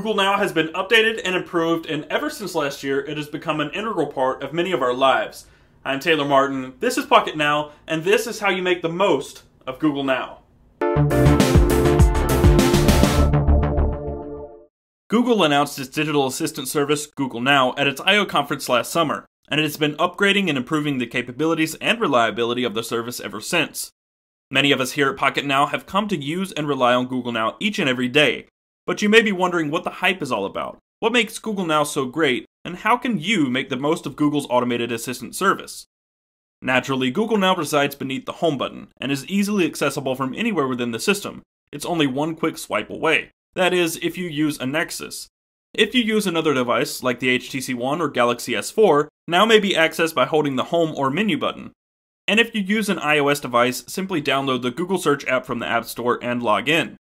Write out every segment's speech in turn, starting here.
Google Now has been updated and improved, and ever since last year, it has become an integral part of many of our lives. I'm Taylor Martin, this is Pocketnow, and this is how you make the most of Google Now. Google announced its digital assistant service, Google Now, at its I.O. conference last summer, and it has been upgrading and improving the capabilities and reliability of the service ever since. Many of us here at Pocketnow have come to use and rely on Google Now each and every day, but you may be wondering what the hype is all about. What makes Google Now so great, and how can you make the most of Google's automated assistant service? Naturally, Google Now resides beneath the Home button and is easily accessible from anywhere within the system. It's only one quick swipe away. That is, if you use a Nexus. If you use another device, like the HTC One or Galaxy S4, Now may be accessed by holding the Home or Menu button. And if you use an iOS device, simply download the Google Search app from the App Store and log in.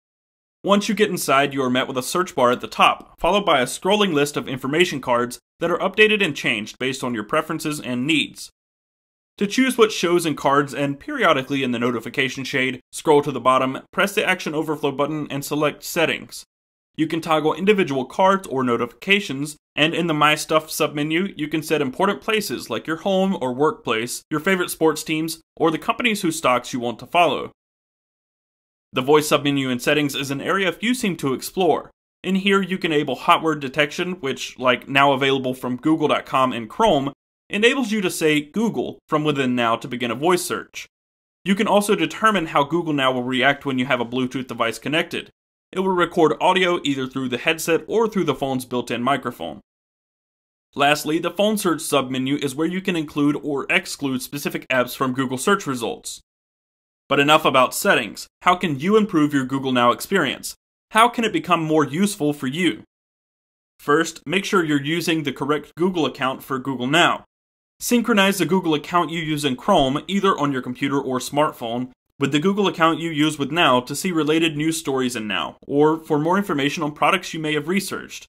Once you get inside, you are met with a search bar at the top, followed by a scrolling list of information cards that are updated and changed based on your preferences and needs. To choose what shows in cards and periodically in the notification shade, scroll to the bottom, press the Action Overflow button, and select Settings. You can toggle individual cards or notifications, and in the My Stuff submenu, you can set important places like your home or workplace, your favorite sports teams, or the companies whose stocks you want to follow. The voice submenu in settings is an area few seem to explore. In here, you can enable hot word detection, which, like now available from Google.com and Chrome, enables you to say Google from within Now to begin a voice search. You can also determine how Google Now will react when you have a Bluetooth device connected. It will record audio either through the headset or through the phone's built in microphone. Lastly, the phone search submenu is where you can include or exclude specific apps from Google search results. But enough about settings. How can you improve your Google Now experience? How can it become more useful for you? First, make sure you're using the correct Google account for Google Now. Synchronize the Google account you use in Chrome, either on your computer or smartphone, with the Google account you use with Now to see related news stories in Now, or for more information on products you may have researched.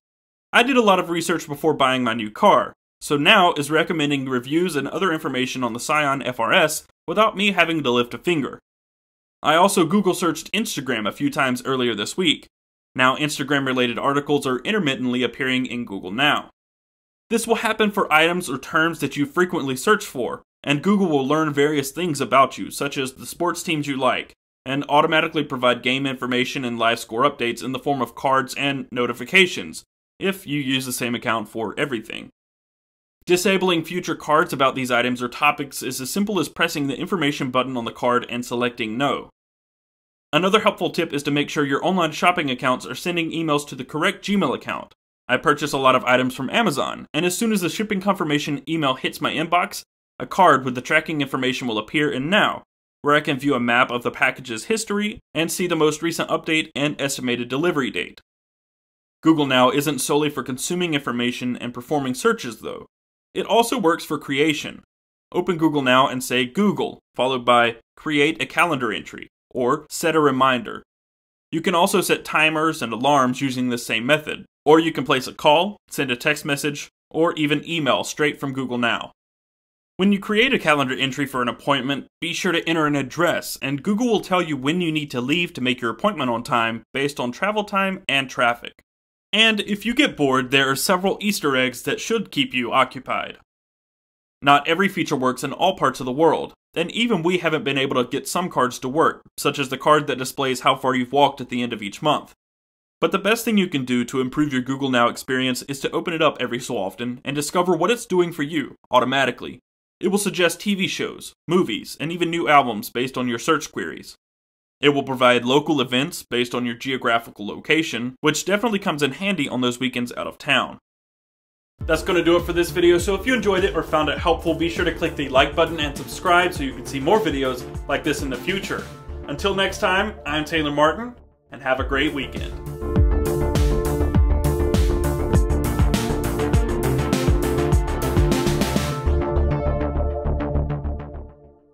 I did a lot of research before buying my new car, so Now is recommending reviews and other information on the Scion FRS without me having to lift a finger. I also Google searched Instagram a few times earlier this week. Now, Instagram related articles are intermittently appearing in Google Now. This will happen for items or terms that you frequently search for, and Google will learn various things about you, such as the sports teams you like, and automatically provide game information and live score updates in the form of cards and notifications, if you use the same account for everything. Disabling future cards about these items or topics is as simple as pressing the information button on the card and selecting No. Another helpful tip is to make sure your online shopping accounts are sending emails to the correct Gmail account. I purchase a lot of items from Amazon, and as soon as the shipping confirmation email hits my inbox, a card with the tracking information will appear in Now, where I can view a map of the package's history and see the most recent update and estimated delivery date. Google Now isn't solely for consuming information and performing searches, though. It also works for creation. Open Google Now and say Google, followed by create a calendar entry, or set a reminder. You can also set timers and alarms using the same method, or you can place a call, send a text message, or even email straight from Google Now. When you create a calendar entry for an appointment, be sure to enter an address, and Google will tell you when you need to leave to make your appointment on time based on travel time and traffic. And if you get bored, there are several Easter eggs that should keep you occupied. Not every feature works in all parts of the world, and even we haven't been able to get some cards to work, such as the card that displays how far you've walked at the end of each month. But the best thing you can do to improve your Google Now experience is to open it up every so often and discover what it's doing for you, automatically. It will suggest TV shows, movies, and even new albums based on your search queries. It will provide local events based on your geographical location, which definitely comes in handy on those weekends out of town. That's going to do it for this video, so if you enjoyed it or found it helpful, be sure to click the like button and subscribe so you can see more videos like this in the future. Until next time, I'm Taylor Martin, and have a great weekend.